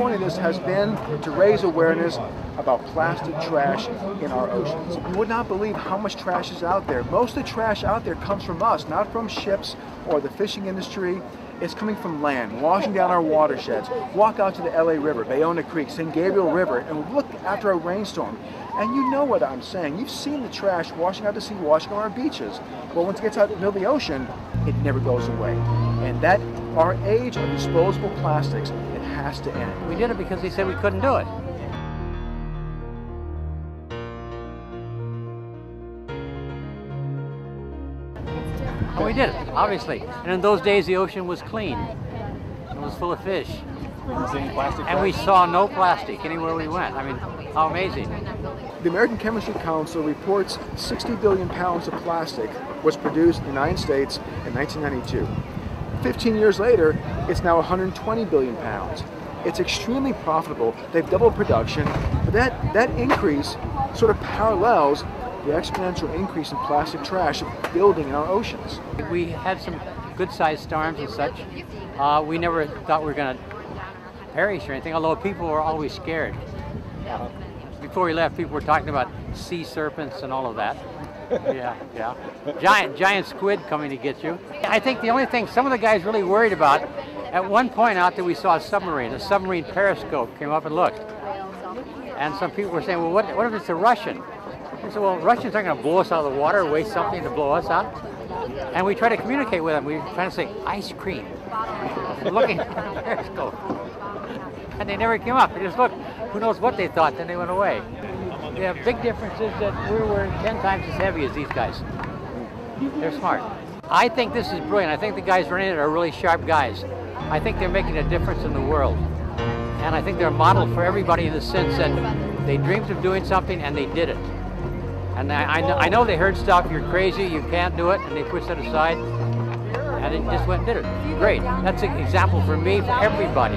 point of this has been to raise awareness about plastic trash in our oceans. You would not believe how much trash is out there. Most of the trash out there comes from us, not from ships or the fishing industry. It's coming from land, washing down our watersheds. Walk out to the LA River, Ballona Creek, San Gabriel River, and look after a rainstorm. And you know what I'm saying. You've seen the trash washing out to sea, washing on our beaches. But once it gets out in the middle of the ocean, it never goes away. And that, our age of disposable plastics, We did it because he said we couldn't do it. And we did it, obviously. And in those days, the ocean was clean. It was full of fish. And we saw no plastic anywhere we went. I mean, how amazing. The American Chemistry Council reports 60 billion pounds of plastic was produced in the United States in 1992. 15 years later, it's now 120 billion pounds. It's extremely profitable. They've doubled production, but that, that increase sort of parallels the exponential increase in plastic trash building in our oceans. We had some good-sized storms and such. Uh, we never thought we were going to perish or anything, although people were always scared. Before we left, people were talking about sea serpents and all of that. Yeah, yeah. Giant, giant squid coming to get you. I think the only thing some of the guys really worried about, at one point out there we saw a submarine, a submarine periscope came up and looked. And some people were saying, well, what, what if it's a Russian? I said, well, Russians aren't going to blow us out of the water, waste something to blow us out. And we try to communicate with them. We try to say, ice cream. Looking at the periscope. And they never came up. They just looked. Who knows what they thought, then they went away. The big difference is that we were 10 times as heavy as these guys. They're smart. I think this is brilliant. I think the guys running it are really sharp guys. I think they're making a difference in the world. And I think they're a model for everybody in the sense that they dreamed of doing something and they did it. And I, I, know, I know they heard stuff, you're crazy, you can't do it, and they pushed it aside, and it just went and did it. Great. That's an example for me, for everybody.